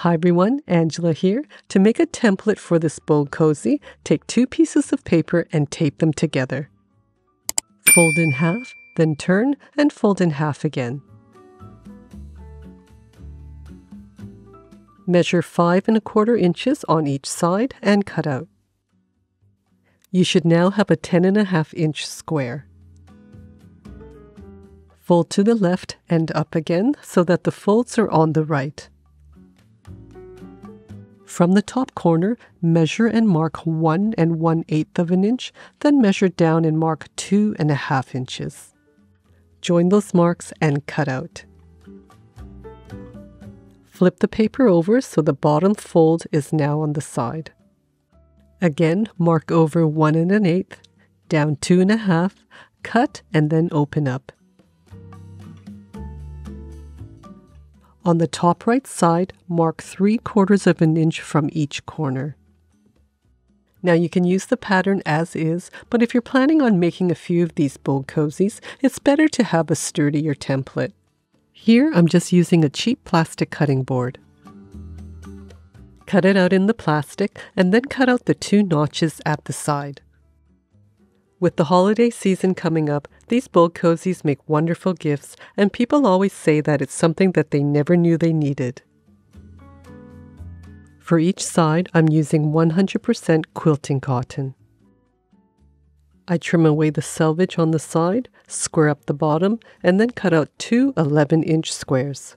Hi everyone, Angela here. To make a template for this bowl cozy, take two pieces of paper and tape them together. Fold in half, then turn and fold in half again. Measure five and a quarter inches on each side and cut out. You should now have a ten and a half inch square. Fold to the left and up again so that the folds are on the right. From the top corner, measure and mark 1 and 1 8th of an inch, then measure down and mark 2 and a half inches. Join those marks and cut out. Flip the paper over so the bottom fold is now on the side. Again, mark over 1 and an eighth, down 2 and a half, cut and then open up. On the top right side, mark 3 quarters of an inch from each corner. Now you can use the pattern as is, but if you're planning on making a few of these bowl cozies, it's better to have a sturdier template. Here I'm just using a cheap plastic cutting board. Cut it out in the plastic and then cut out the two notches at the side. With the holiday season coming up, these bowl cozies make wonderful gifts, and people always say that it's something that they never knew they needed. For each side, I'm using 100% quilting cotton. I trim away the selvage on the side, square up the bottom, and then cut out two 11 inch squares.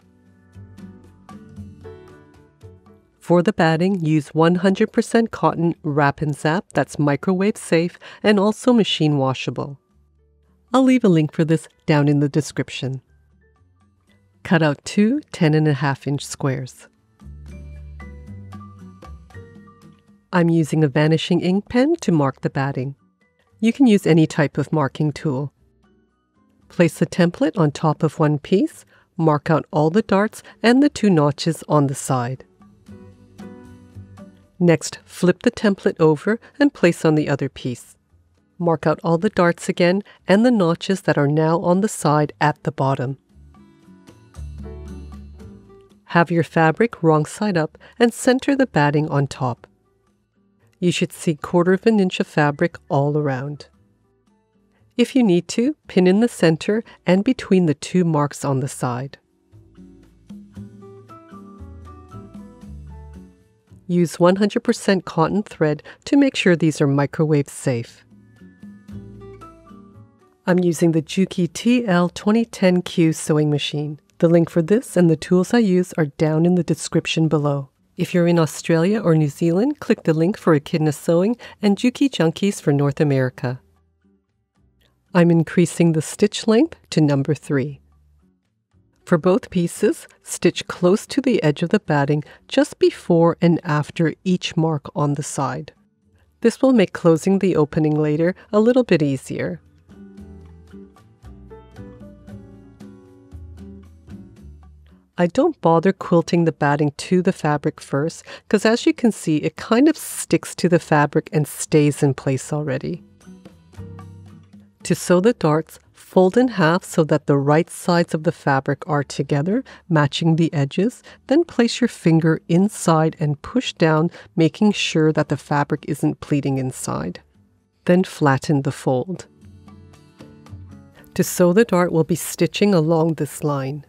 For the batting, use 100% cotton wrap and zap that's microwave safe and also machine washable. I'll leave a link for this down in the description. Cut out two 10 and a half inch squares. I'm using a vanishing ink pen to mark the batting. You can use any type of marking tool. Place the template on top of one piece, mark out all the darts and the two notches on the side. Next, flip the template over and place on the other piece. Mark out all the darts again and the notches that are now on the side at the bottom. Have your fabric wrong side up and center the batting on top. You should see quarter of an inch of fabric all around. If you need to, pin in the center and between the two marks on the side. Use 100% cotton thread to make sure these are microwave safe. I'm using the Juki TL2010Q sewing machine. The link for this and the tools I use are down in the description below. If you're in Australia or New Zealand, click the link for Echidna Sewing and Juki Junkies for North America. I'm increasing the stitch length to number 3. For both pieces, stitch close to the edge of the batting just before and after each mark on the side. This will make closing the opening later a little bit easier. I don't bother quilting the batting to the fabric first because as you can see it kind of sticks to the fabric and stays in place already. To sew the darts, Fold in half so that the right sides of the fabric are together, matching the edges. Then place your finger inside and push down, making sure that the fabric isn't pleating inside. Then flatten the fold. To sew the dart, we'll be stitching along this line.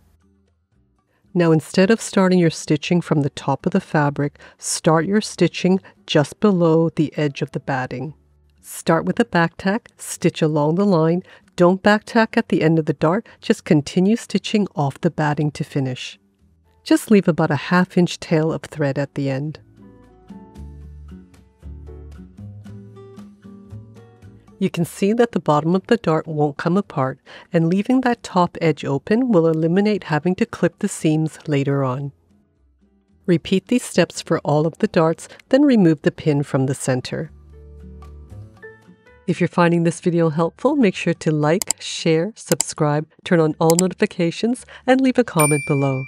Now instead of starting your stitching from the top of the fabric, start your stitching just below the edge of the batting. Start with a back tack, stitch along the line, don't back tack at the end of the dart, just continue stitching off the batting to finish. Just leave about a half inch tail of thread at the end. You can see that the bottom of the dart won't come apart, and leaving that top edge open will eliminate having to clip the seams later on. Repeat these steps for all of the darts, then remove the pin from the center. If you're finding this video helpful, make sure to like, share, subscribe, turn on all notifications, and leave a comment below.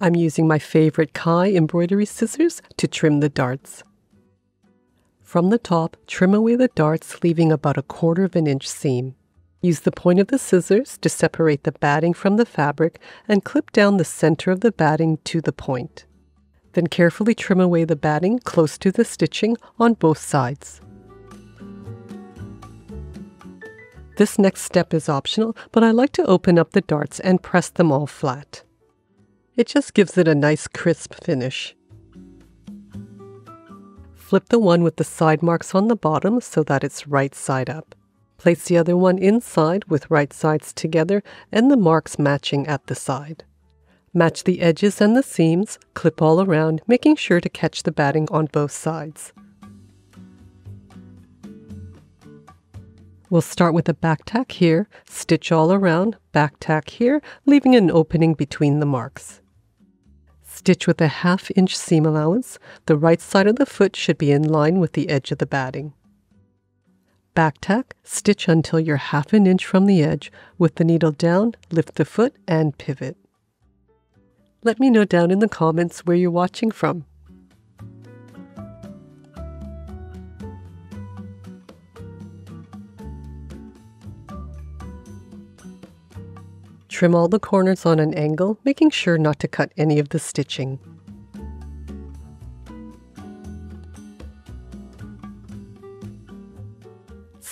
I'm using my favorite Kai embroidery scissors to trim the darts. From the top, trim away the darts, leaving about a quarter of an inch seam. Use the point of the scissors to separate the batting from the fabric and clip down the center of the batting to the point. Then carefully trim away the batting close to the stitching on both sides. This next step is optional, but I like to open up the darts and press them all flat. It just gives it a nice crisp finish. Flip the one with the side marks on the bottom so that it's right side up. Place the other one inside with right sides together and the marks matching at the side. Match the edges and the seams, clip all around, making sure to catch the batting on both sides. We'll start with a back tack here, stitch all around, back tack here, leaving an opening between the marks. Stitch with a half inch seam allowance. The right side of the foot should be in line with the edge of the batting back tack, stitch until you're half an inch from the edge. With the needle down, lift the foot and pivot. Let me know down in the comments where you're watching from. Trim all the corners on an angle, making sure not to cut any of the stitching.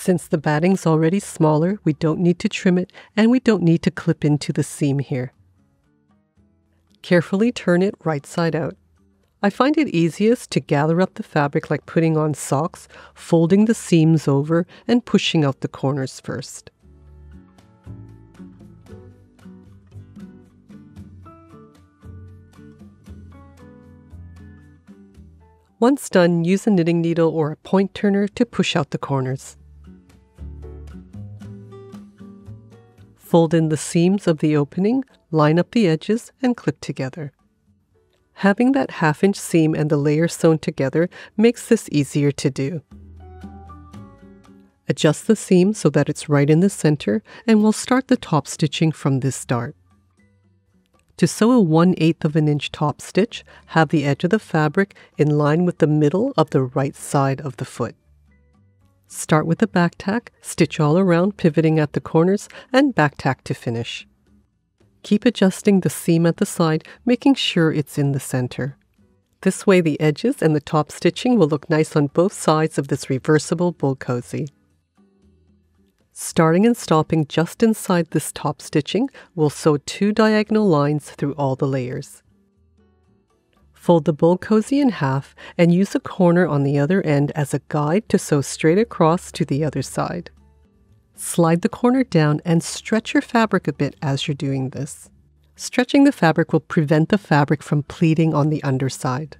Since the batting's already smaller, we don't need to trim it and we don't need to clip into the seam here. Carefully turn it right side out. I find it easiest to gather up the fabric like putting on socks, folding the seams over and pushing out the corners first. Once done, use a knitting needle or a point turner to push out the corners. Fold in the seams of the opening, line up the edges, and clip together. Having that half inch seam and the layer sewn together makes this easier to do. Adjust the seam so that it's right in the center and we'll start the top stitching from this start. To sew a 1 8 of an inch top stitch, have the edge of the fabric in line with the middle of the right side of the foot. Start with the back tack, stitch all around, pivoting at the corners, and back tack to finish. Keep adjusting the seam at the side, making sure it's in the center. This way the edges and the top stitching will look nice on both sides of this reversible bowl cozy. Starting and stopping just inside this top stitching, we'll sew two diagonal lines through all the layers. Fold the bowl cozy in half and use a corner on the other end as a guide to sew straight across to the other side. Slide the corner down and stretch your fabric a bit as you're doing this. Stretching the fabric will prevent the fabric from pleating on the underside.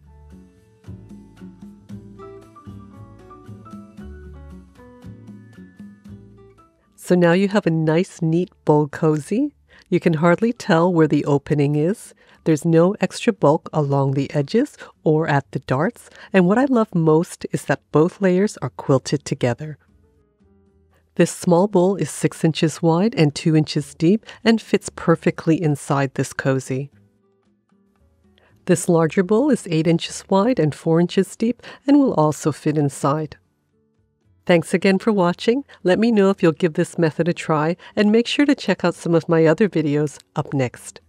So now you have a nice, neat bowl cozy. You can hardly tell where the opening is, there's no extra bulk along the edges or at the darts, and what I love most is that both layers are quilted together. This small bowl is 6 inches wide and 2 inches deep and fits perfectly inside this cozy. This larger bowl is 8 inches wide and 4 inches deep and will also fit inside. Thanks again for watching. Let me know if you'll give this method a try and make sure to check out some of my other videos up next.